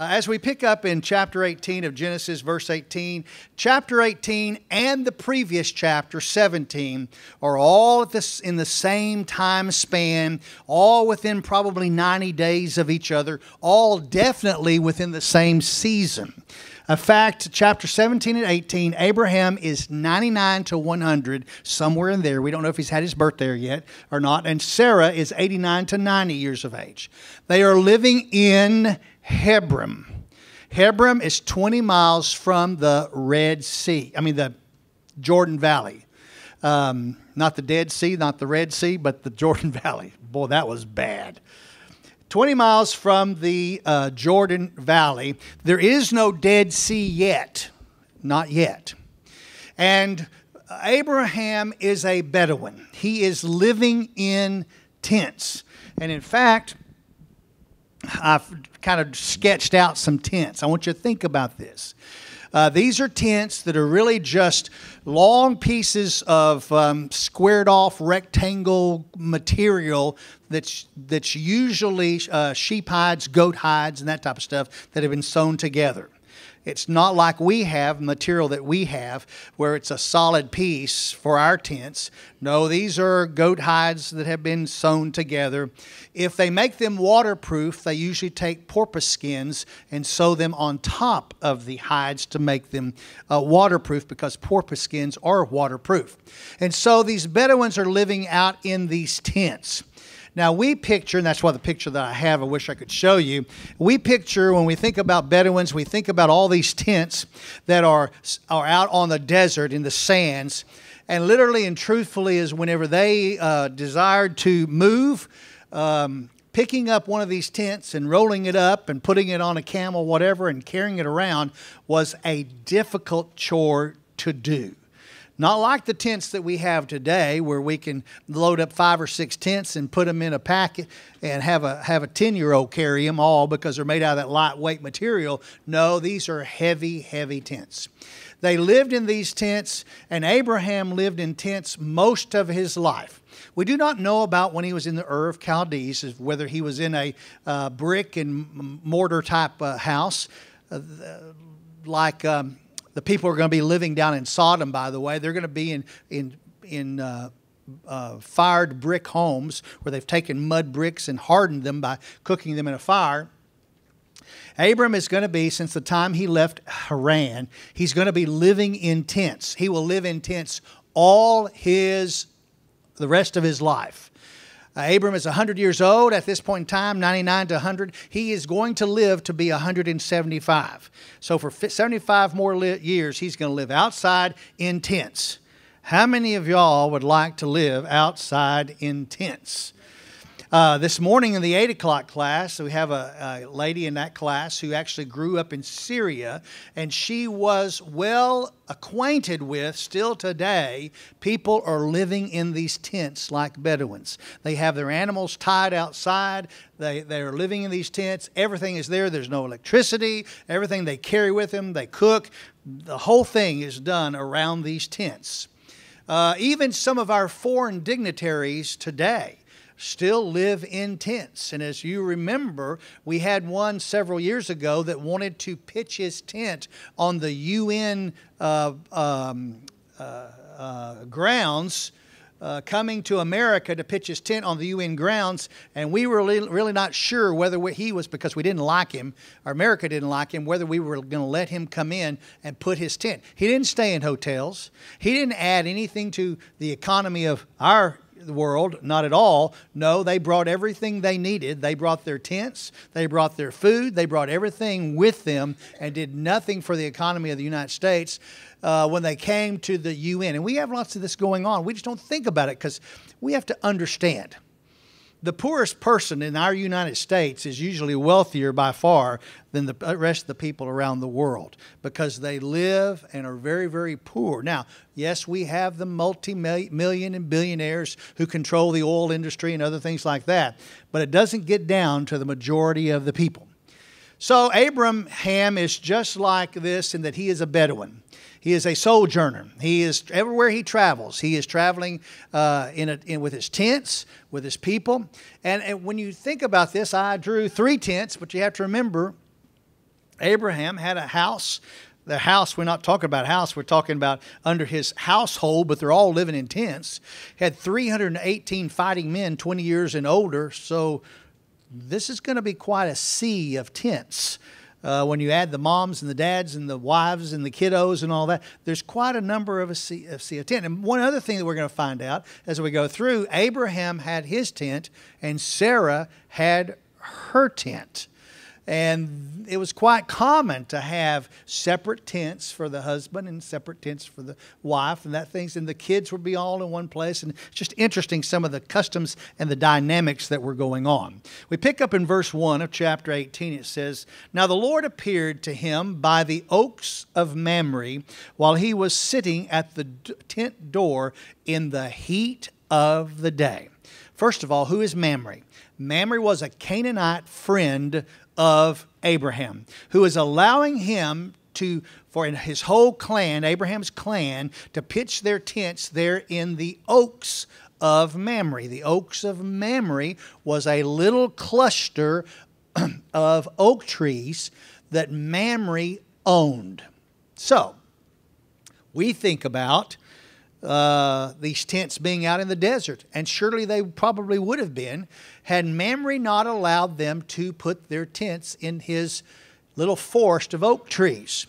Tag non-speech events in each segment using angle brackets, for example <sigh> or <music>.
Uh, as we pick up in chapter 18 of Genesis, verse 18, chapter 18 and the previous chapter 17 are all this, in the same time span, all within probably 90 days of each other, all definitely within the same season. In fact, chapter 17 and 18, Abraham is 99 to 100, somewhere in there. We don't know if he's had his birthday yet or not. And Sarah is 89 to 90 years of age. They are living in Hebron. Hebron is 20 miles from the Red Sea, I mean, the Jordan Valley. Um, not the Dead Sea, not the Red Sea, but the Jordan <laughs> Valley. Boy, that was bad. 20 miles from the uh, Jordan Valley. There is no Dead Sea yet. Not yet. And Abraham is a Bedouin. He is living in tents. And in fact, I've kind of sketched out some tents. I want you to think about this. Uh, these are tents that are really just long pieces of um, squared off rectangle material that's, that's usually uh, sheep hides, goat hides, and that type of stuff that have been sewn together. It's not like we have material that we have where it's a solid piece for our tents. No, these are goat hides that have been sewn together. If they make them waterproof, they usually take porpoise skins and sew them on top of the hides to make them uh, waterproof because porpoise skins are waterproof. And so these Bedouins are living out in these tents. Now, we picture, and that's why the picture that I have, I wish I could show you. We picture, when we think about Bedouins, we think about all these tents that are, are out on the desert in the sands. And literally and truthfully, is whenever they uh, desired to move, um, picking up one of these tents and rolling it up and putting it on a camel, whatever, and carrying it around was a difficult chore to do. Not like the tents that we have today, where we can load up five or six tents and put them in a packet and have a have a ten year old carry them all because they're made out of that lightweight material. No, these are heavy, heavy tents. They lived in these tents, and Abraham lived in tents most of his life. We do not know about when he was in the Ur of Chaldees, whether he was in a uh, brick and mortar type uh, house, uh, like. Um, the people are going to be living down in Sodom, by the way. They're going to be in, in, in uh, uh, fired brick homes where they've taken mud bricks and hardened them by cooking them in a fire. Abram is going to be, since the time he left Haran, he's going to be living in tents. He will live in tents all his, the rest of his life. Uh, Abram is 100 years old at this point in time, 99 to 100. He is going to live to be 175. So for 75 more li- years, he's going to live outside in tents. How many of y'all would like to live outside in tents? Uh, this morning in the 8 o'clock class, we have a, a, lady in that class who actually grew up in Syria, and she was well acquainted with, still today, people are living in these tents like Bedouins. They have their animals tied outside, they, they are living in these tents. Everything is there, there's no electricity, everything they carry with them, they cook. The whole thing is done around these tents. Uh, even some of our foreign dignitaries today still live in tents. And as you remember, we had one several years ago that wanted to pitch his tent on the UN uh, um, uh, uh, grounds. Uh, coming to America to pitch his tent on the UN grounds, and we were really, not sure whether he was because we didn't like him, or America didn't like him, whether we were going to let him come in and put his tent. He didn't stay in hotels. He didn't add anything to the economy of our world, not at all. No, they brought everything they needed. They brought their tents, they brought their food, they brought everything with them and did nothing for the economy of the United States uh, when they came to the UN. And we have lots of this going on. We just don't think about it because we have to understand the poorest person in our United States is usually wealthier by far than the rest of the people around the world because they live and are very, very poor. Now, yes, we have the multi million and billionaires who control the oil industry and other things like that, but it doesn't get down to the majority of the people. So, Abraham Ham is just like this in that he is a Bedouin. He is a sojourner. He is everywhere he travels. He is traveling uh, in, a, in with his tents, with his people. And, and when you think about this, I drew three tents, but you have to remember Abraham had a house. The house, we're not talking about house, we're talking about under his household, but they're all living in tents. Had 318 fighting men, 20 years and older. So this is going to be quite a sea of tents. Uh, when you add the moms and the dads and the wives and the kiddos and all that, there's quite a number of a sea, of sea tent. And one other thing that we're going to find out as we go through, Abraham had his tent and Sarah had her tent. And it was quite common to have separate tents for the husband and separate tents for the wife and that things. And the kids would be all in one place. And it's just interesting some of the customs and the dynamics that were going on. We pick up in verse 1 of chapter 18. It says, Now the Lord appeared to him by the oaks of Mamre while he was sitting at the tent door in the heat of the day. First of all, who is Mamre? Mamre was a Canaanite friend of Abraham, who is allowing him to, for his whole clan, Abraham's clan, to pitch their tents there in the oaks of Mamre. The oaks of Mamre was a little cluster <clears throat> of oak trees that Mamre owned. So, we think about uh, these tents being out in the desert. And surely they probably would have been had Mamre not allowed them to put their tents in his little forest of oak trees.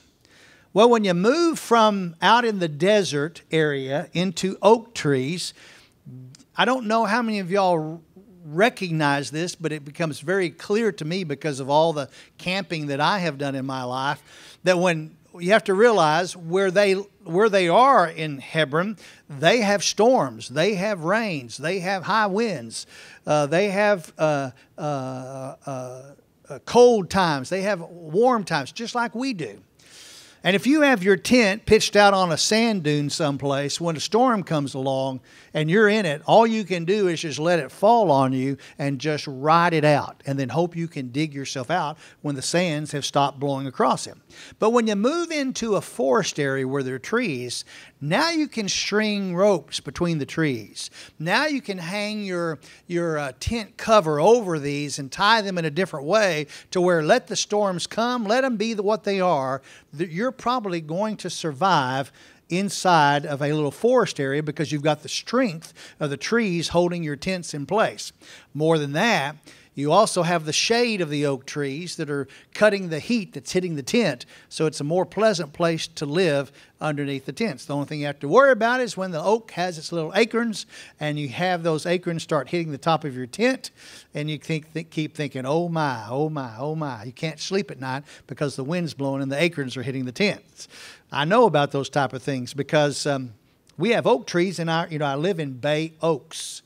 Well, when you move from out in the desert area into oak trees, I don't know how many of y'all recognize this, but it becomes very clear to me because of all the camping that I have done in my life that when you have to realize where they where they are in Hebron, they have storms, they have rains, they have high winds, uh, they have uh, uh, uh, uh cold times, they have warm times, just like we do. And if you have your tent pitched out on a sand dune someplace, when a storm comes along and you're in it, all you can do is just let it fall on you and just ride it out and then hope you can dig yourself out when the sands have stopped blowing across it. But when you move into a forest area where there are trees, now you can string ropes between the trees. Now you can hang your, your uh, tent cover over these and tie them in a different way to where let the storms come, let them be the, what they are. You're probably going to survive inside of a little forest area because you've got the strength of the trees holding your tents in place. More than that, you also have the shade of the oak trees that are cutting the heat that's hitting the tent, so it's a more pleasant place to live underneath the tents. The only thing you have to worry about is when the oak has its little acorns and you have those acorns start hitting the top of your tent, and you think, think, keep thinking, oh my, oh my, oh my. You can't sleep at night because the wind's blowing and the acorns are hitting the tents. I know about those type of things because um, we have oak trees, and I, you know, I live in Bay Oaks.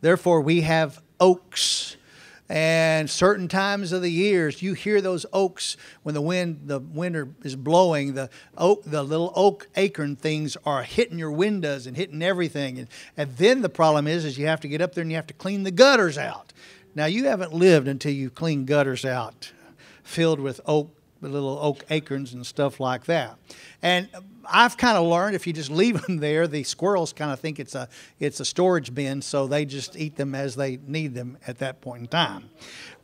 Therefore, we have oaks and certain times of the years you hear those oaks when the wind the winter is blowing the oak the little oak acorn things are hitting your windows and hitting everything. And, and then the problem is is you have to get up there and you have to clean the gutters out. Now you haven't lived until you clean gutters out filled with oak little oak acorns and stuff like that. And I've kind of learned if you just <laughs> leave them there, the squirrels kind of think it's a it's a storage bin, so they just eat them as they need them at that point in time.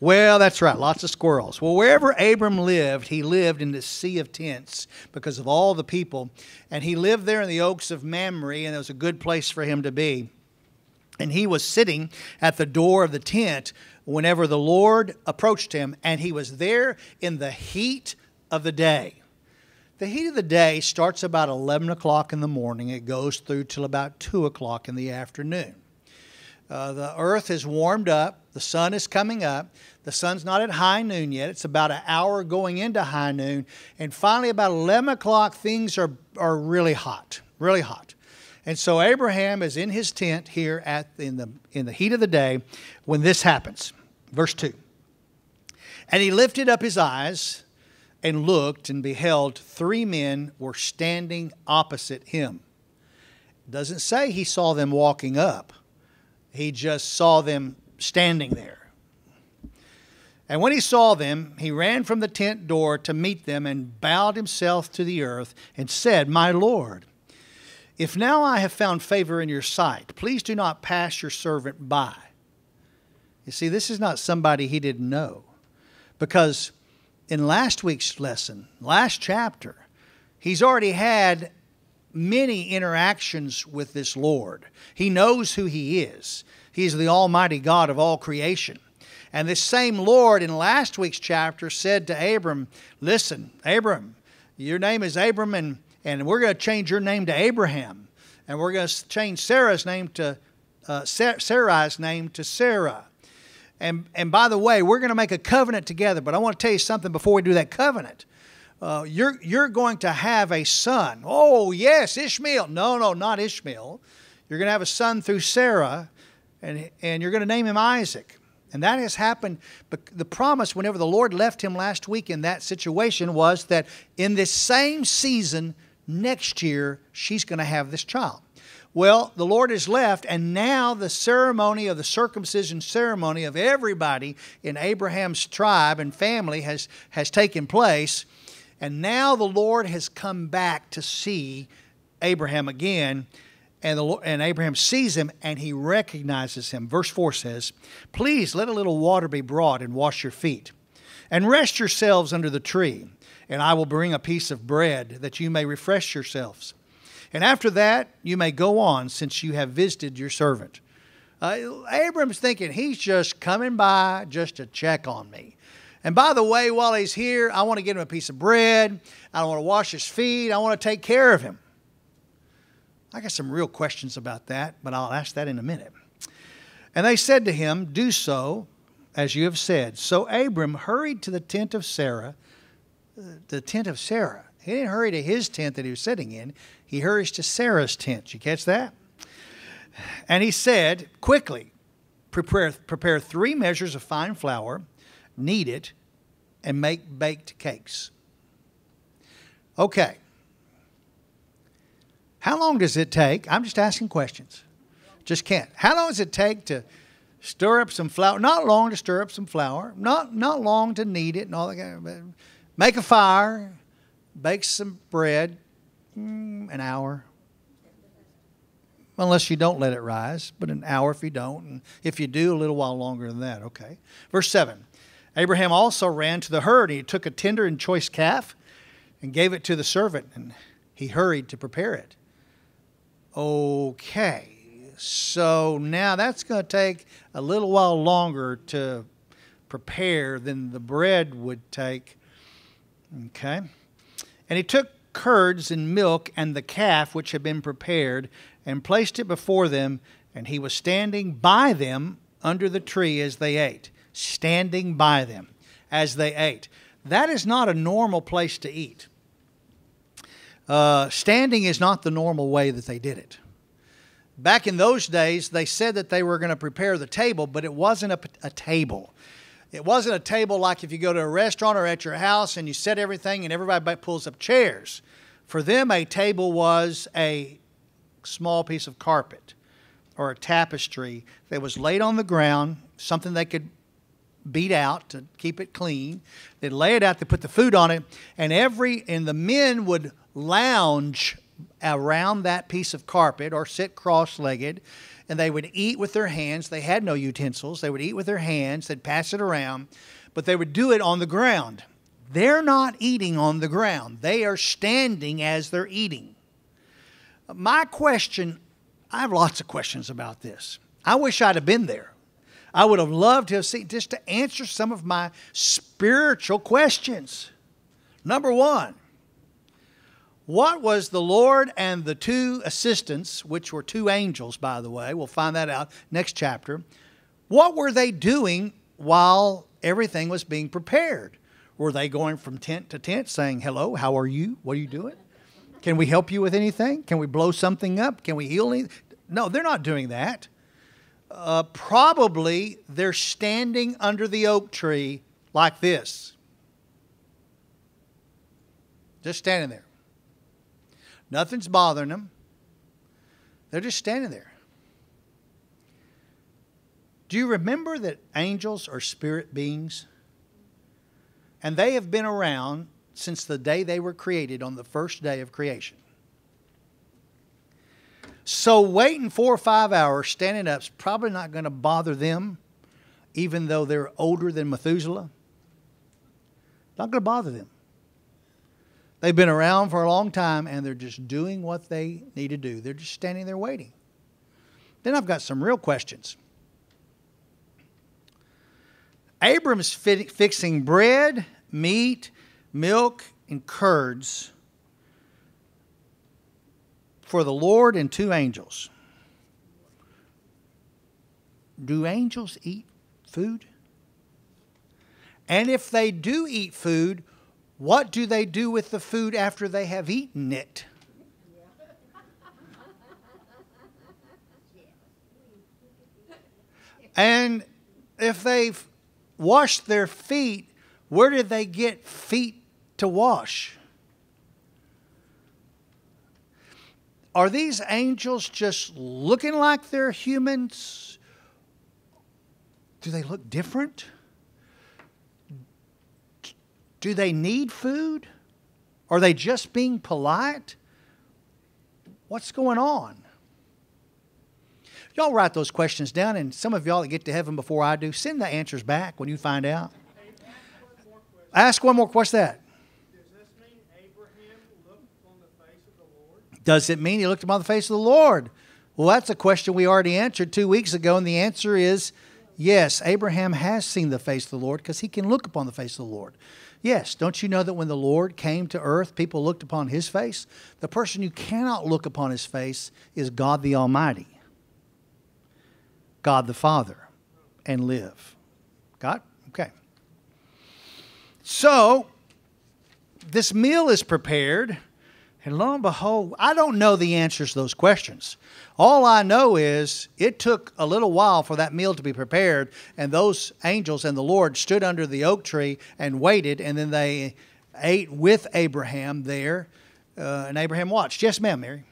Well, that's right, lots of squirrels. Well, wherever Abram lived, he lived in this sea of tents because of all the people, and he lived there in the oaks of Mamre, and it was a good place for him to be. And he was sitting at the door of the tent whenever the Lord approached him, and he was there in the heat of the day. The heat of the day starts about 11 o'clock in the morning. It goes through till about 2 o'clock in the afternoon. Uh, the earth is warmed up. The sun is coming up. The sun's not at high noon yet. It's about an hour going into high noon. And finally, about 11 o'clock, things are, are really hot, really hot. And so Abraham is in his tent here at, in, the, in the heat of the day when this happens. Verse 2. And he lifted up his eyes and looked and beheld three men were standing opposite him. Doesn't say he saw them walking up, he just saw them standing there. And when he saw them, he ran from the tent door to meet them and bowed himself to the earth and said, My Lord, if now I have found favor in your sight, please do not pass your servant by. You see, this is not somebody he didn't know because in last week's lesson, last chapter, he's already had many interactions with this Lord. He knows who he is. He's the Almighty God of all creation. And this same Lord in last week's chapter said to Abram, Listen, Abram, your name is Abram, and, and we're going to change your name to Abraham. And we're going to change Sarah's name to uh, Sarai's name to Sarah. And, and by the way, we're going to make a covenant together, but I want to tell you something before we do that covenant. Uh, you're, you're going to have a son. Oh, yes, Ishmael. No, no, not Ishmael. You're going to have a son through Sarah, and, and you're going to name him Isaac. And that has happened. But the promise, whenever the Lord left him last week in that situation, was that in this same season, next year, she's going to have this child. Well, the Lord has left, and now the ceremony of the circumcision ceremony of everybody in Abraham's tribe and family has, has taken place. And now the Lord has come back to see Abraham again. And, the, and Abraham sees him and he recognizes him. Verse 4 says, Please let a little water be brought and wash your feet, and rest yourselves under the tree, and I will bring a piece of bread that you may refresh yourselves. And after that, you may go on, since you have visited your servant. Uh, Abram's thinking he's just coming by just to check on me. And by the way, while he's here, I want to get him a piece of bread. I want to wash his feet. I want to take care of him. I got some real questions about that, but I'll ask that in a minute. And they said to him, Do so as you have said. So Abram hurried to the tent of Sarah, the tent of Sarah. He didn't hurry to his tent that he was sitting in. He hurries to Sarah's tent. You catch that? And he said, Quickly, prepare, prepare three measures of fine flour, knead it, and make baked cakes. Okay. How long does it take? I'm just asking questions. Just can't. How long does it take to stir up some flour? Not long to stir up some flour. Not not long to knead it and all that. Kind of, make a fire, bake some bread. Mm, an hour. Unless you don't let it rise, but an hour if you don't. And if you do, a little while longer than that. Okay. Verse 7 Abraham also ran to the herd. and He took a tender and choice calf and gave it to the servant, and he hurried to prepare it. Okay, so now that's going to take a little while longer to prepare than the bread would take. Okay, and he took curds and milk and the calf which had been prepared and placed it before them, and he was standing by them under the tree as they ate. Standing by them as they ate. That is not a normal place to eat. Uh, standing is not the normal way that they did it. Back in those days, they said that they were going to prepare the table, but it wasn't a, a table. It wasn't a table like if you go to a restaurant or at your house and you set everything and everybody pulls up chairs. For them, a table was a small piece of carpet or a tapestry that was laid on the ground, something they could beat out to keep it clean. They'd lay it out, they put the food on it, and every and the men would lounge around that piece of carpet or sit cross legged and they would eat with their hands. They had no utensils. They would eat with their hands. They'd pass it around, but they would do it on the ground. They're not eating on the ground, they are standing as they're eating. My question I have lots of questions about this. I wish I'd have been there. I would have loved to have seen just to answer some of my spiritual questions. Number one, what was the Lord and the two assistants, which were two angels, by the way? We'll find that out next chapter. What were they doing while everything was being prepared? Were they going from tent to tent saying, Hello, how are you? What are you doing? Can we help you with anything? Can we blow something up? Can we heal anything? No, they're not doing that. Uh, probably they're standing under the oak tree like this. Just standing there. Nothing's bothering them. They're just standing there. Do you remember that angels are spirit beings? And they have been around since the day they were created on the first day of creation. So waiting four or five hours standing up is probably not going to bother them, even though they're older than Methuselah. Not going to bother them. They've been around for a long time and they're just doing what they need to do. They're just standing there waiting. Then I've got some real questions. Abram's fixing bread, meat, milk, and curds for the Lord and two angels. Do angels eat food? And if they do eat food, what do they do with the food after they have eaten it? And if they've washed their feet, where did they get feet to wash? Are these angels just looking like they're humans? Do they look different? Do they need food? Are they just being polite? What's going on? Y'all write those questions down, and some of y'all that get to heaven before I do, send the answers back when you find out. Ask one more. Question. That? Does it mean he looked upon the face of the Lord? Well, that's a question we already answered two weeks ago, and the answer is yes, Abraham has seen the face of the Lord because he can look upon the face of the Lord. Yes, don't you know that when the Lord came to earth, people looked upon his face? The person you cannot look upon his face is God the Almighty, God the Father, and live. God? Okay. So, this meal is prepared, and lo and behold, I don't know the answers to those questions. All I know is it took a little while for that meal to be prepared, and those angels and the Lord stood under the oak tree and waited, and then they ate with Abraham there, uh, and Abraham watched. Yes, ma'am, Mary.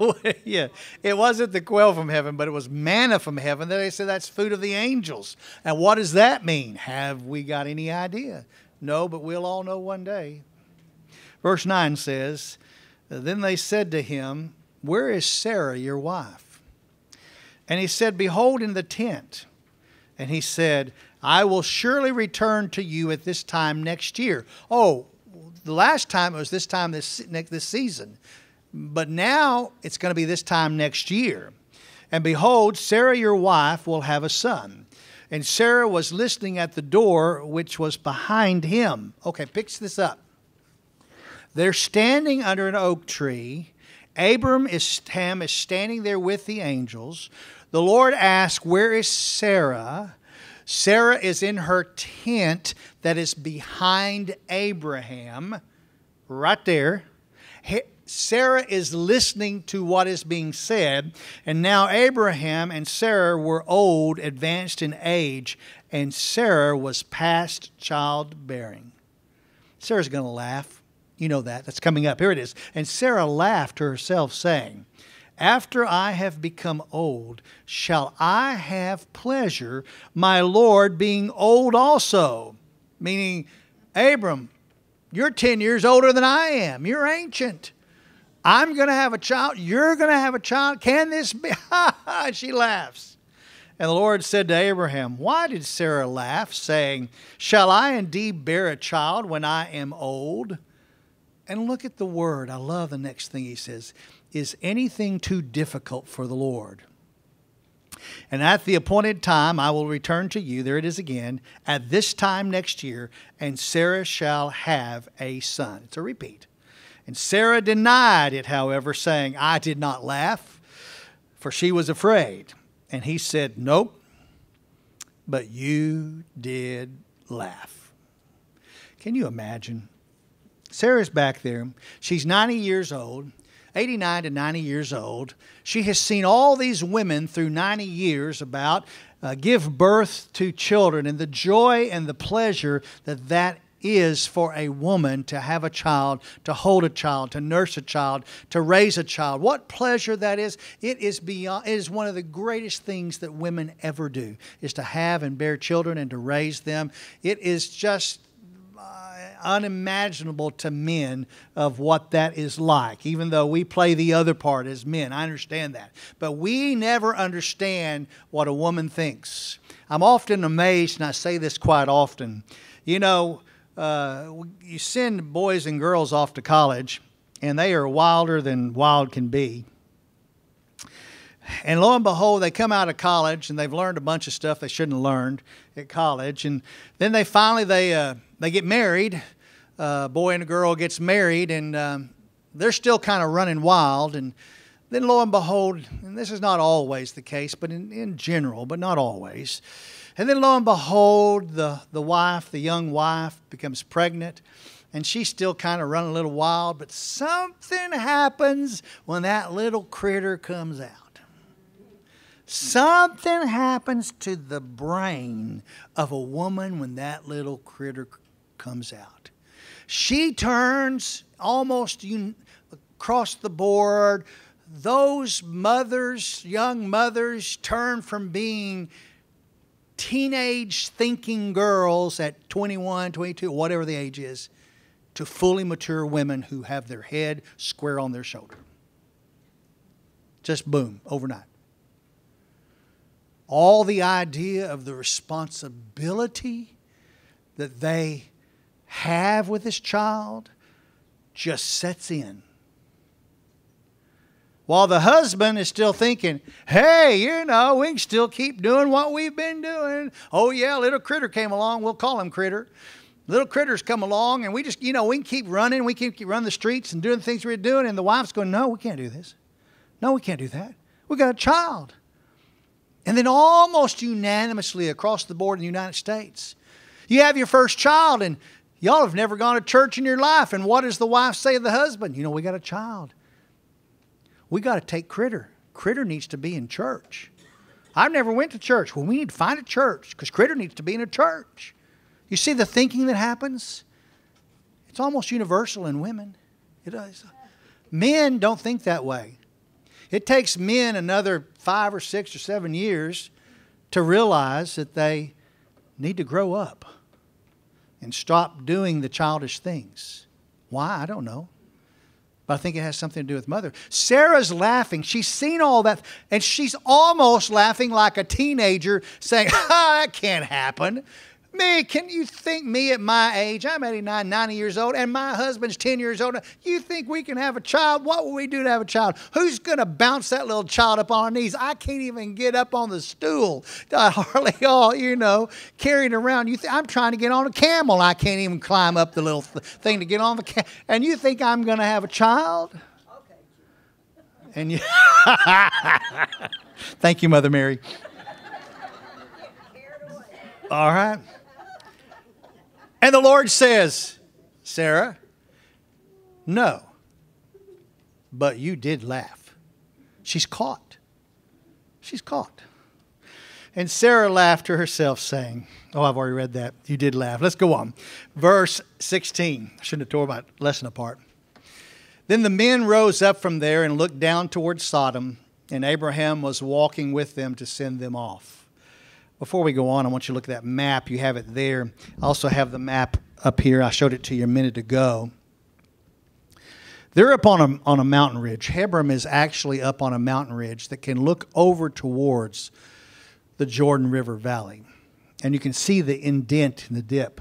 <laughs> yeah, it wasn't the quail from heaven, but it was manna from heaven. They said that's food of the angels. And what does that mean? Have we got any idea? No, but we'll all know one day. Verse 9 says, Then they said to him, Where is Sarah, your wife? And he said, Behold, in the tent. And he said, I will surely return to you at this time next year. Oh, the last time it was this time this, this season. But now it's going to be this time next year. And behold, Sarah, your wife, will have a son. And Sarah was listening at the door, which was behind him. Okay, picks this up. They're standing under an oak tree. Abram is Ham is standing there with the angels. The Lord asks, Where is Sarah? Sarah is in her tent that is behind Abraham, right there. Sarah is listening to what is being said, and now Abraham and Sarah were old, advanced in age, and Sarah was past childbearing. Sarah's going to laugh. You know that. That's coming up. Here it is. And Sarah laughed to herself, saying, After I have become old, shall I have pleasure, my Lord being old also? Meaning, Abram, you're 10 years older than I am. You're ancient. I'm going to have a child. You're going to have a child. Can this be? <laughs> she laughs. And the Lord said to Abraham, Why did Sarah laugh, saying, Shall I indeed bear a child when I am old? And look at the word. I love the next thing he says. Is anything too difficult for the Lord? And at the appointed time I will return to you. There it is again. At this time next year, and Sarah shall have a son. It's a repeat. And Sarah denied it, however, saying, I did not laugh, for she was afraid. And he said, Nope, but you did laugh. Can you imagine? Sarah's back there. She's 90 years old, 89 to 90 years old. She has seen all these women through 90 years about uh, give birth to children and the joy and the pleasure that that is for a woman to have a child, to hold a child, to nurse a child, to raise a child. What pleasure that is. It is beyond it is one of the greatest things that women ever do is to have and bear children and to raise them. It is just uh, unimaginable to men of what that is like, even though we play the other part as men. I understand that. But we never understand what a woman thinks. I'm often amazed, and I say this quite often. You know, uh, you send boys and girls off to college, and they are wilder than wild can be. And lo and behold, they come out of college and they've learned a bunch of stuff they shouldn't have learned at college. And then they finally they uh, they get married. A uh, boy and a girl gets married, and um, they're still kind of running wild. And then lo and behold, and this is not always the case, but in, in general, but not always. And then lo and behold, the, the wife, the young wife, becomes pregnant and she's still kind of running a little wild, but something happens when that little critter comes out. Something happens to the brain of a woman when that little critter comes out. She turns almost across the board. Those mothers, young mothers, turn from being teenage thinking girls at 21, 22, whatever the age is, to fully mature women who have their head square on their shoulder. Just boom, overnight all the idea of the responsibility that they have with this child just sets in. While the husband is still thinking, hey, you know, we can still keep doing what we've been doing. Oh, yeah, little critter came along. We'll call him critter. Little critters come along, and we just, you know, we can keep running. We can keep running the streets and doing the things we're doing. And the wife's going, no, we can't do this. No, we can't do that. We got a child. And then almost unanimously across the board in the United States, you have your first child and y'all have never gone to church in your life. And what does the wife say to the husband? You know, we got a child. We got to take Critter. Critter needs to be in church. I've never went to church. Well, we need to find a church because Critter needs to be in a church. You see the thinking that happens? It's almost universal in women. It is. Men don't think that way. It takes men another five or six or seven years to realize that they need to grow up and stop doing the childish things. Why? I don't know. But I think it has something to do with mother. Sarah's laughing. She's seen all that, and she's almost laughing like a teenager, saying, <laughs> that can't happen. Me, can you think me at my age? I'm 89, 90 years old, and my husband's 10 years old. You think we can have a child? What will we do to have a child? Who's going to bounce that little child up on our knees? I can't even get up on the stool. <laughs> I hardly <laughs> all, you know, carrying around. You th- I'm trying to get on a camel. I can't even climb up the little th- thing to get on the camel. And you think I'm going to have a child? Okay. And you. <laughs> Thank you, Mother Mary. All right. And the Lord says, Sarah, no. But you did laugh. She's caught. She's caught. And Sarah laughed to herself, saying, Oh, I've already read that. You did laugh. Let's go on. Verse 16. I shouldn't have tore my lesson apart. Then the men rose up from there and looked down toward Sodom, and Abraham was walking with them to send them off. Before we go on, I want you to look at that map. You have it there. I also have the map up here. I showed it to you a minute ago. They're up on a, on a mountain ridge. Hebron is actually up on a mountain ridge that can look over towards the Jordan River Valley. And you can see the indent in the dip.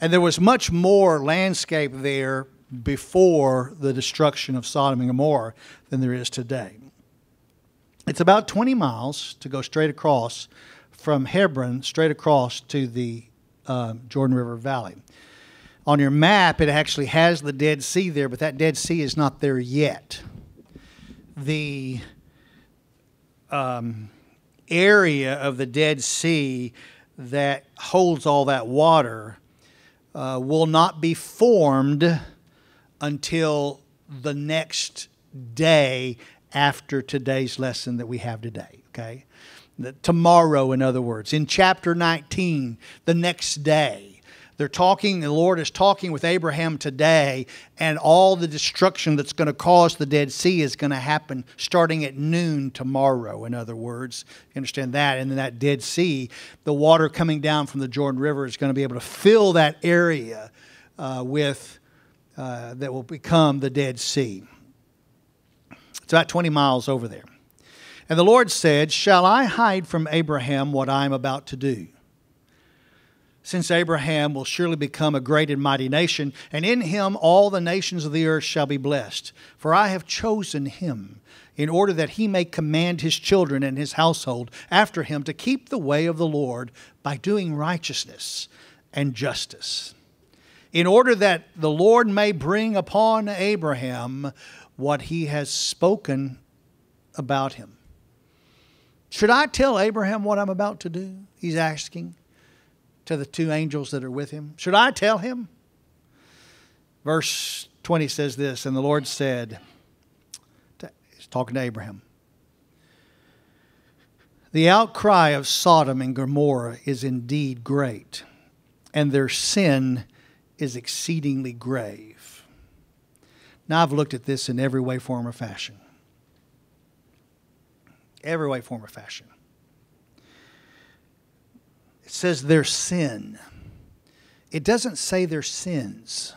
And there was much more landscape there before the destruction of Sodom and Gomorrah than there is today. It's about 20 miles to go straight across from Hebron straight across to the uh, Jordan River Valley. On your map, it actually has the Dead Sea there, but that Dead Sea is not there yet. The um, area of the Dead Sea that holds all that water uh, will not be formed until the next day after today's lesson that we have today. Okay? Tomorrow, in other words. In chapter 19, the next day, They're talking, the Lord is talking with Abraham today, and all the destruction that's going to cause the Dead Sea is going to happen starting at noon tomorrow, in other words. You understand that? And then that Dead Sea, the water coming down from the Jordan River is going to be able to fill that area uh, with, uh, that will become the Dead Sea. It's about 20 miles over there. And the Lord said, Shall I hide from Abraham what I am about to do? since Abraham will surely become a great and mighty nation, and in him all the nations of the earth shall be blessed. For I have chosen him, in order that he may command his children and his household after him to keep the way of the Lord by doing righteousness and justice, in order that the Lord may bring upon Abraham what he has spoken about him. Should I tell Abraham what I'm about to do? He's asking to the two angels that are with him? Should I tell him? Verse 20 says this And the Lord said, He's talking to Abraham, The outcry of Sodom and Gomorrah is indeed great, and their sin is exceedingly grave. Now, I've looked at this in every way, form, or fashion. Every way, form, or fashion. It says their sin. It doesn't say their sins.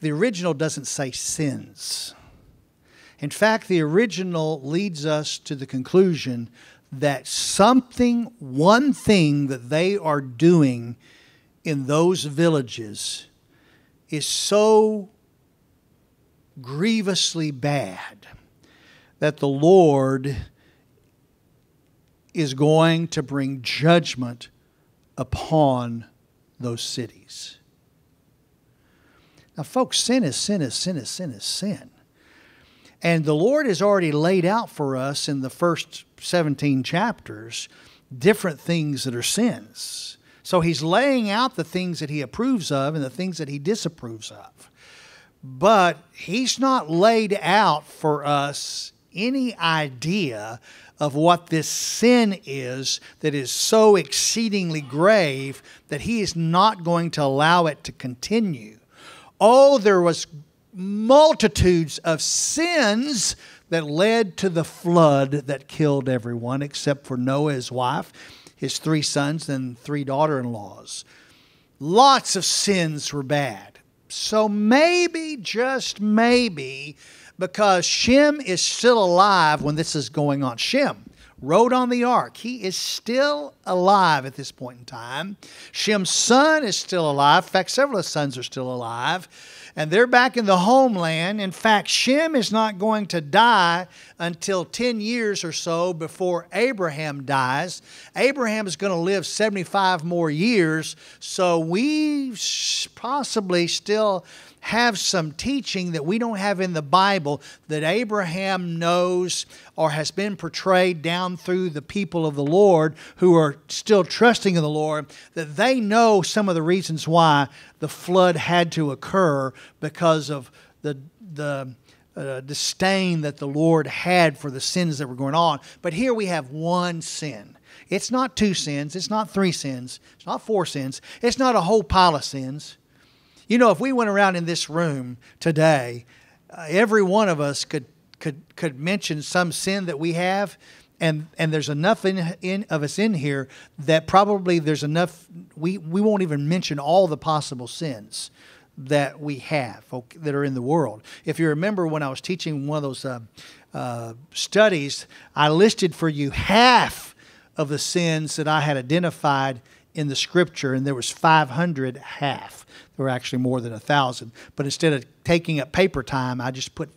The original doesn't say sins. In fact, the original leads us to the conclusion that something, one thing that they are doing in those villages is so grievously bad that the Lord is going to bring judgment upon those cities. Now, folks, sin is sin is sin is sin is sin. And the Lord has already laid out for us in the first 17 chapters different things that are sins. So he's laying out the things that he approves of and the things that he disapproves of. But he's not laid out for us any idea of what this sin is that is so exceedingly grave that he is not going to allow it to continue. Oh, there was multitudes of sins that led to the flood that killed everyone except for Noah, his wife, his three sons, and three daughter in laws. Lots of sins were bad. So maybe, just maybe, because Shem is still alive when this is going on. Shem rode on the ark. He is still alive at this point in time. Shem's son is still alive. In fact, several of his sons are still alive. And they're back in the homeland. In fact, Shem is not going to die until 10 years or so before Abraham dies. Abraham is going to live 75 more years. So we possibly still have some teaching that we don't have in the Bible that Abraham knows or has been portrayed down through the people of the Lord who are still trusting in the Lord, that they know some of the reasons why the flood had to occur because of the, the uh, disdain that the Lord had for the sins that were going on. But here we have one sin. It's not two sins. It's not three sins. It's not four sins. It's not a whole pile of sins. You know, if we went around in this room today, uh, every one of us could could could mention some sin that we have, and and there's enough in, in of us in here that probably there's enough. We we won't even mention all the possible sins that we have that are in the world. If you remember when I was teaching one of those uh, uh, studies, I listed for you half of the sins that I had identified in the scripture, and there was 500 half. There were actually more than a thousand. But instead of taking up paper time, I just put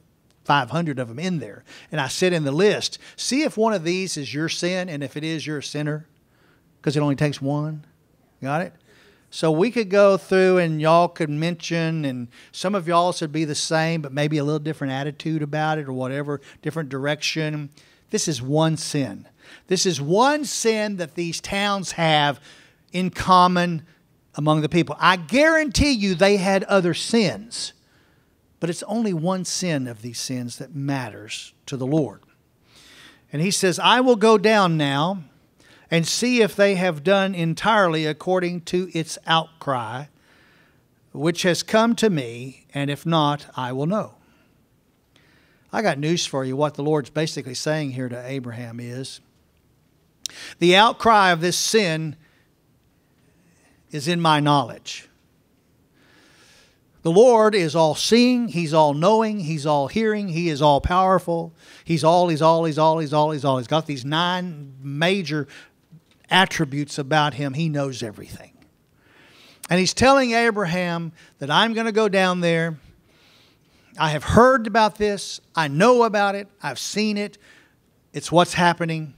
500 of them in there. And I said in the list, see if one of these is your sin, and if it is, you're a sinner, because it only takes one. Got it? So we could go through and y'all could mention, and some of y'all would be the same, but maybe a little different attitude about it or whatever, different direction. This is one sin. This is one sin that these towns have in common among the people. I guarantee you they had other sins, but it's only one sin of these sins that matters to the Lord. And he says, I will go down now and see if they have done entirely according to its outcry, which has come to me, and if not, I will know. I got news for you. What the Lord's basically saying here to Abraham is the outcry of this sin is in my knowledge. The Lord is all seeing, He's all knowing, He's all hearing, He is all powerful. He's all, He's all, He's all, He's all, He's all. He's got these nine major attributes about Him. He knows everything. And He's telling Abraham that I'm going to go down there. I have heard about this, I know about it, I've seen it, it's what's happening.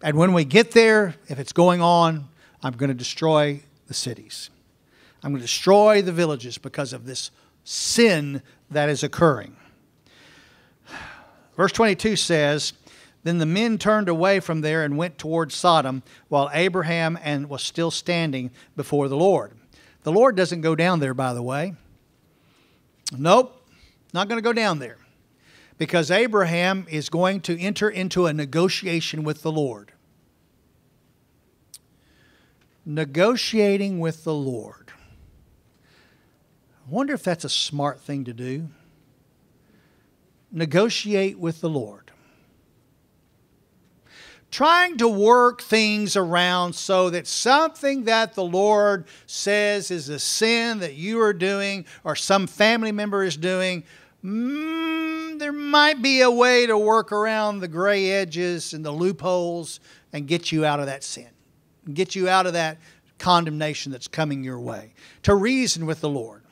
And when we get there, if it's going on, I'm going to destroy the cities. I'm going to destroy the villages because of this sin that is occurring. Verse 22 says, Then the men turned away from there and went towards Sodom, while Abraham and was still standing before the Lord. The Lord doesn't go down there, by the way. Nope, not going to go down there. Because Abraham is going to enter into a negotiation with the Lord negotiating with the Lord. I wonder if that's a smart thing to do. Negotiate with the Lord. Trying to work things around so that something that the Lord says is a sin that you are doing or some family member is doing, mm, there might be a way to work around the gray edges and the loopholes and get you out of that sin get you out of that condemnation that's coming your way. To reason with the Lord.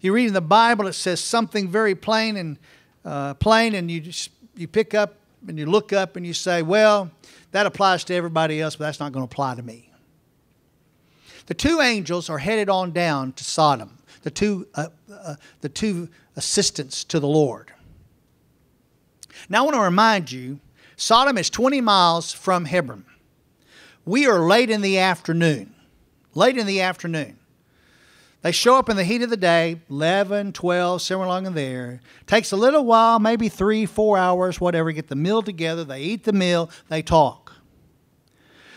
You read in the Bible, it says something very plain and uh, plain, and you just, you pick up and you look up and you say, "Well, that applies to everybody else, but that's not going to apply to me." The two angels are headed on down to Sodom. The two, uh, uh, the two assistants to the Lord. Now, I want to remind you, Sodom is 20 miles from Hebron. We are late in the afternoon. Late in the afternoon. They show up in the heat of the day, 11, 12, somewhere along in there. Takes a little while, maybe three, four hours, whatever, get the meal together. They eat the meal, they talk.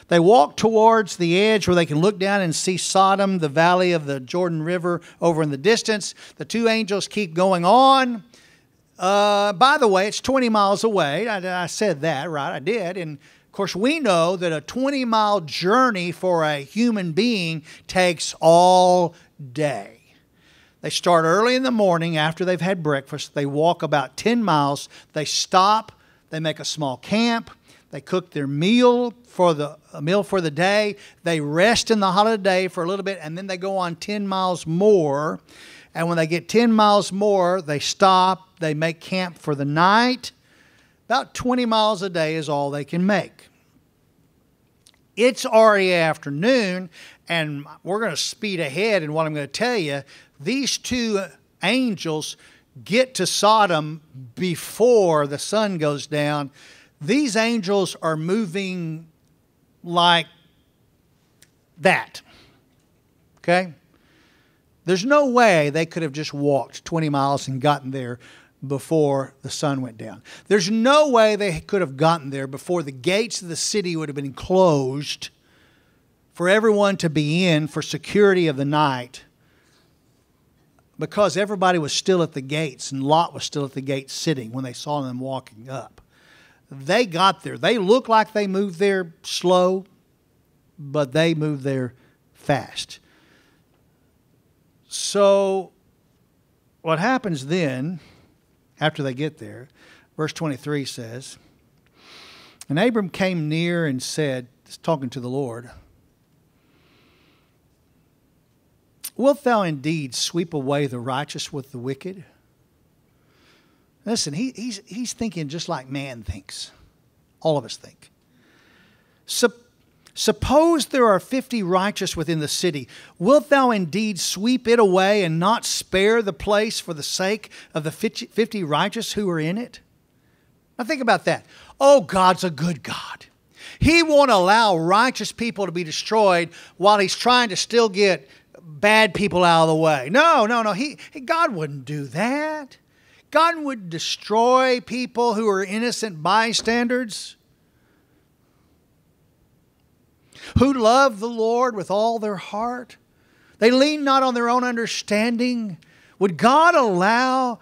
They walk towards the edge where they can look down and see Sodom, the valley of the Jordan River over in the distance. The two angels keep going on. Uh, by the way, it's 20 miles away. I, I said that, right? I did. And course, we know that a 20 mile journey for a human being takes all day. They start early in the morning after they've had breakfast. They walk about 10 miles. They stop. They make a small camp. They cook their meal for the meal for the day. They rest in the holiday for a little bit, and then they go on 10 miles more. And when they get 10 miles more, they stop. They make camp for the night. About 20 miles a day is all they can make. It's already afternoon, and we're going to speed ahead in what I'm going to tell you. These two angels get to Sodom before the sun goes down. These angels are moving like that. Okay? There's no way they could have just walked 20 miles and gotten there before the sun went down. There's no way they could have gotten there before the gates of the city would have been closed for everyone to be in for security of the night because everybody was still at the gates and Lot was still at the gates sitting when they saw them walking up. They got there. They looked like they moved there slow, but they moved there fast. So, what happens then after they get there. Verse 23 says, And Abram came near and said, talking to the Lord, Wilt thou indeed sweep away the righteous with the wicked? Listen, he, he's, he's thinking just like man thinks. All of us think. Suppose there are fifty righteous within the city. Wilt thou indeed sweep it away and not spare the place for the sake of the fifty righteous who are in it? Now think about that. Oh, God's a good God. He won't allow righteous people to be destroyed while he's trying to still get bad people out of the way. No, no, no. He, God wouldn't do that. God would destroy people who are innocent bystanders. Who love the Lord with all their heart. They lean not on their own understanding. Would God allow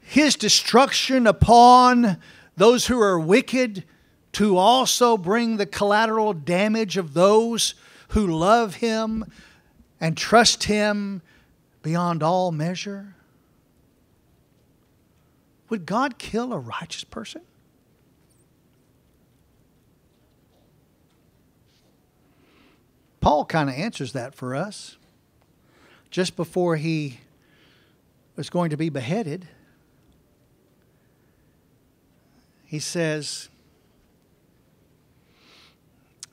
His destruction upon those who are wicked to also bring the collateral damage of those who love Him and trust Him beyond all measure? Would God kill a righteous person? Paul kind of answers that for us just before he was going to be beheaded. He says,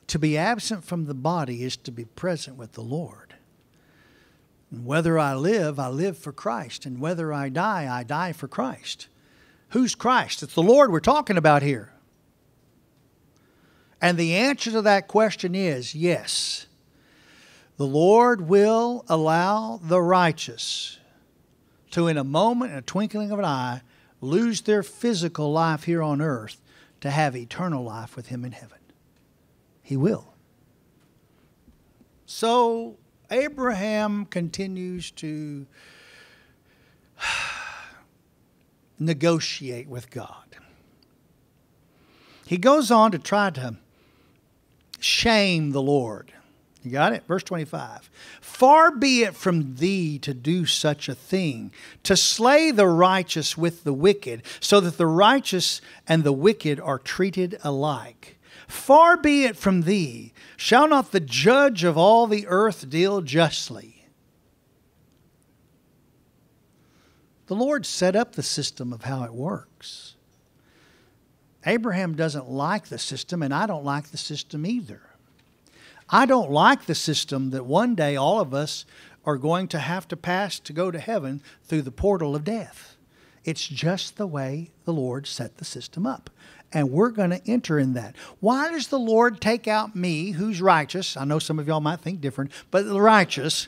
To be absent from the body is to be present with the Lord. And whether I live, I live for Christ. And whether I die, I die for Christ. Who's Christ? It's the Lord we're talking about here. And the answer to that question is yes. The Lord will allow the righteous to, in a moment, in a twinkling of an eye, lose their physical life here on earth to have eternal life with Him in heaven. He will. So Abraham continues to <sighs> negotiate with God. He goes on to try to shame the Lord. You got it? Verse 25. Far be it from thee to do such a thing, to slay the righteous with the wicked, so that the righteous and the wicked are treated alike. Far be it from thee. Shall not the judge of all the earth deal justly? The Lord set up the system of how it works. Abraham doesn't like the system, and I don't like the system either. I don't like the system that one day all of us are going to have to pass to go to heaven through the portal of death. It's just the way the Lord set the system up. And we're going to enter in that. Why does the Lord take out me, who's righteous? I know some of y'all might think different, but the righteous,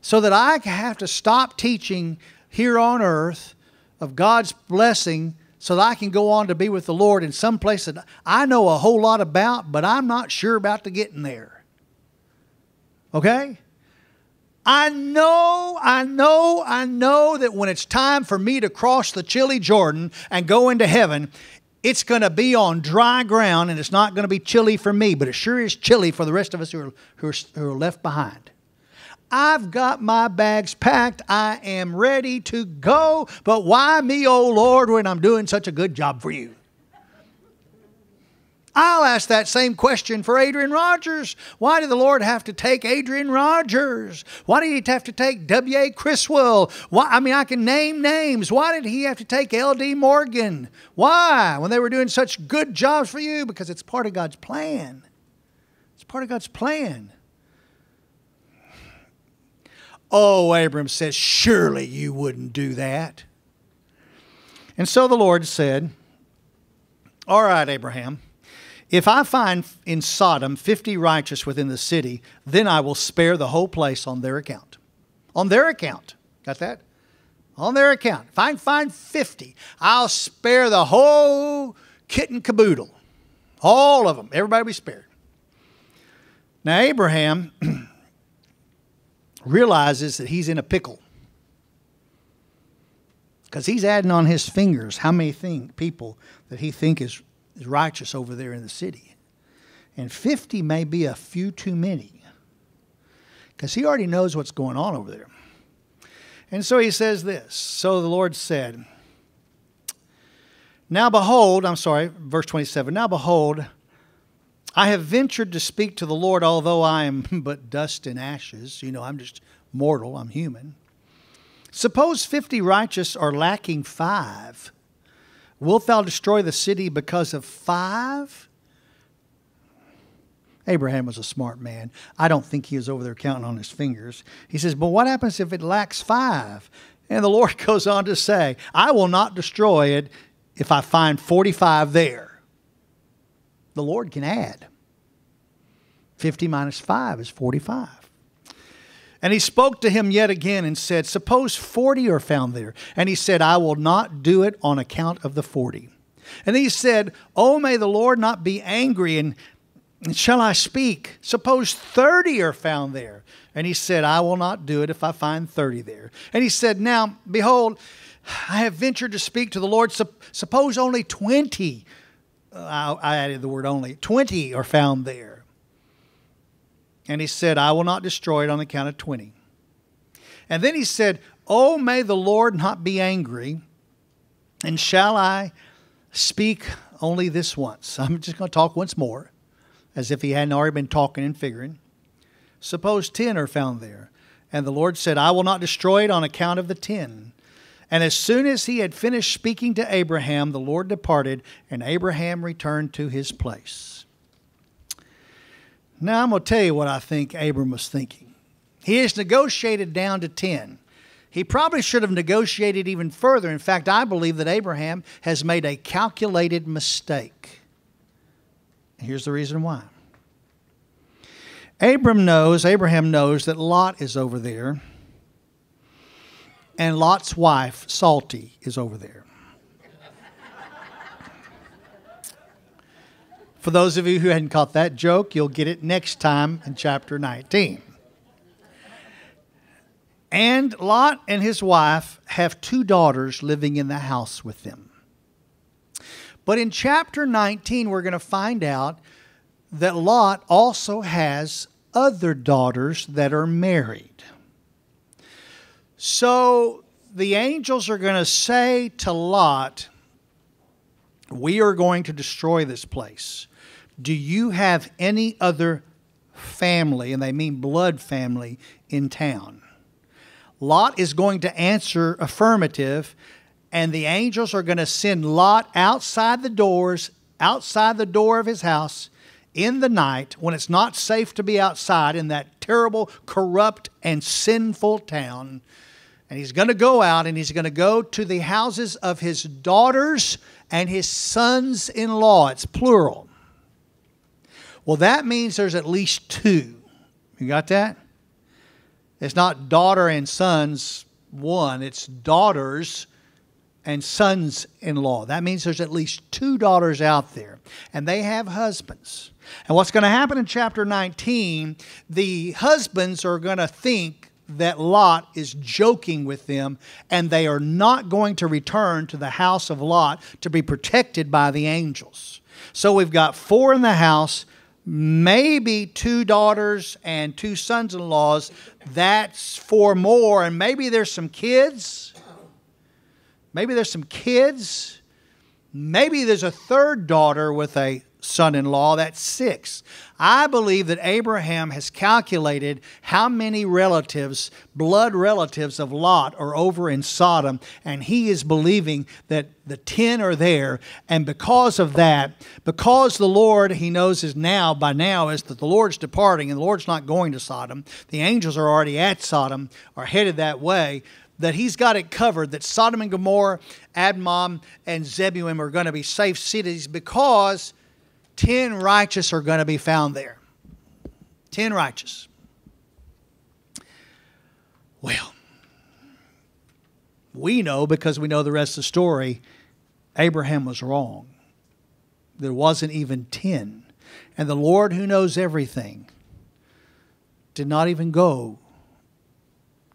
so that I have to stop teaching here on earth of God's blessing so that I can go on to be with the Lord in some place that I know a whole lot about, but I'm not sure about to getting there. Okay? I know, I know, I know that when it's time for me to cross the chilly Jordan and go into heaven, it's going to be on dry ground and it's not going to be chilly for me, but it sure is chilly for the rest of us who are, who are, who are left behind. I've got my bags packed. I am ready to go. But why me, oh Lord, when I'm doing such a good job for you? I'll ask that same question for Adrian Rogers. Why did the Lord have to take Adrian Rogers? Why did he have to take W.A. Criswell? Why, I mean, I can name names. Why did he have to take L.D. Morgan? Why? When they were doing such good jobs for you? Because it's part of God's plan. It's part of God's plan. Oh, Abram says, Surely you wouldn't do that. And so the Lord said, All right, Abraham, if I find in Sodom 50 righteous within the city, then I will spare the whole place on their account. On their account. Got that? On their account. If I find 50, I'll spare the whole kit and caboodle. All of them. Everybody be spared. Now, Abraham <clears throat> realizes that he's in a pickle. Because he's adding on his fingers how many thing, people that he think is, is righteous over there in the city. And 50 may be a few too many. Because he already knows what's going on over there. And so he says this So the Lord said, Now behold, I'm sorry, verse 27, now behold, I have ventured to speak to the Lord, although I am <laughs> but dust and ashes. You know, I'm just mortal, I'm human. Suppose 50 righteous are lacking five. Wilt thou destroy the city because of five? Abraham was a smart man. I don't think he was over there counting on his fingers. He says, But what happens if it lacks five? And the <laughs> Lord goes on to say, I will not destroy it if I find 45 there the Lord can add. 50 minus 5 is 45. And he spoke to him yet again and said, Suppose 40 are found there. And he said, I will not do it on account of the 40. And he said, Oh, may the Lord not be angry and Shall I speak? Suppose 30 are found there. And he said, I will not do it if I find 30 there. And he said, Now, behold, I have ventured to speak to the Lord. Suppose only 20, I added the word only, 20 are found there. And he said, I will not destroy it on account of 20. And then he said, Oh, may the Lord not be angry, and shall I speak only this once? I'm just going to talk once more, as if he hadn't already been talking and figuring. Suppose ten are found there. And the Lord said, I will not destroy it on account of the ten. And as soon as he had finished speaking to Abraham, the Lord departed, and Abraham returned to his place. Now I'm going to tell you what I think Abram was thinking. He has negotiated down to 10. He probably should have negotiated even further. In fact, I believe that Abraham has made a calculated mistake. Here's the reason why. Abram knows, Abraham knows that Lot is over there, and Lot's wife, Salty, is over there. For those of you who hadn't caught that joke, you'll get it next time in chapter 19. And Lot and his wife have two daughters living in the house with them. But in chapter 19, we're going to find out that Lot also has other daughters that are married. So the angels are going to say to Lot, We are going to destroy this place. Do you have any other family, and they mean blood family, in town? Lot is going to answer affirmative, and the angels are going to send Lot outside the doors, outside the door of his house, in the night when it's not safe to be outside in that terrible, corrupt, and sinful town. And he's going to go out and he's going to go to the houses of his daughters and his sons in law. It's plural. Well, that means there's at least two. You got that? It's not daughter and sons, one, it's daughters and sons in law. That means there's at least two daughters out there, and they have husbands. And what's going to happen in chapter 19, the husbands are going to think that Lot is joking with them, and they are not going to return to the house of Lot to be protected by the angels. So we've got four in the house, maybe two daughters and two sons in laws. That's four more. And maybe there's some kids. Maybe there's some kids. Maybe there's a third daughter with a son in law. That's six. I believe that Abraham has calculated how many relatives, blood relatives of Lot, are over in Sodom, and he is believing that the 10 are there. And because of that, because the Lord, he knows is now, by now, is that the Lord's departing and the Lord's not going to Sodom, the angels are already at Sodom, are headed that way that he's got it covered that Sodom and Gomorrah, Admah, and Zebulun are going to be safe cities because 10 righteous are going to be found there. 10 righteous. Well, we know because we know the rest of the story, Abraham was wrong. There wasn't even 10. And the Lord, who knows everything, did not even go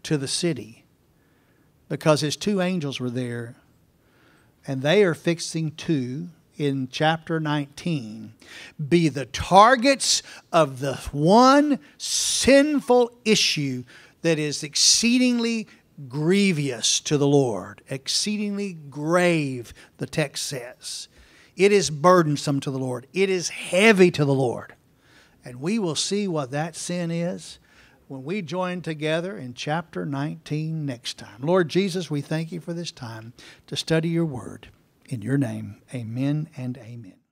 to the city because his two angels were there and they are fixing to in chapter 19 be the targets of the one sinful issue that is exceedingly grievous to the Lord, exceedingly grave, the text says. It is burdensome to the Lord, it is heavy to the Lord. And we will see what that sin is when we join together in chapter 19 next time. Lord Jesus, we thank you for this time to study your word. In your name, amen and amen.